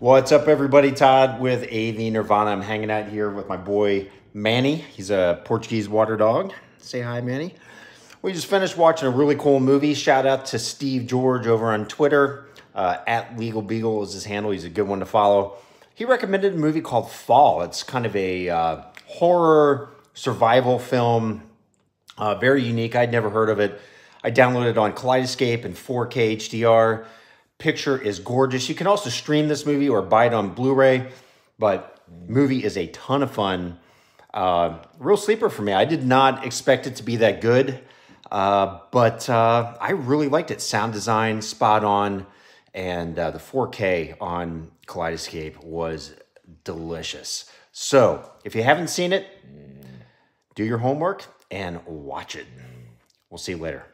What's up, everybody? Todd with AV Nirvana. I'm hanging out here with my boy Manny. He's a Portuguese water dog. Say hi, Manny. We just finished watching a really cool movie. Shout out to Steve George over on Twitter. Uh, at Legal Beagle is his handle. He's a good one to follow. He recommended a movie called Fall. It's kind of a uh, horror survival film. Uh, very unique. I'd never heard of it. I downloaded it on Kaleidescape and 4K HDR. Picture is gorgeous. You can also stream this movie or buy it on Blu-ray, but movie is a ton of fun. Uh, real sleeper for me. I did not expect it to be that good, uh, but uh, I really liked it. Sound design, spot on, and uh, the 4K on Kaleidescape was delicious. So if you haven't seen it, do your homework and watch it. We'll see you later.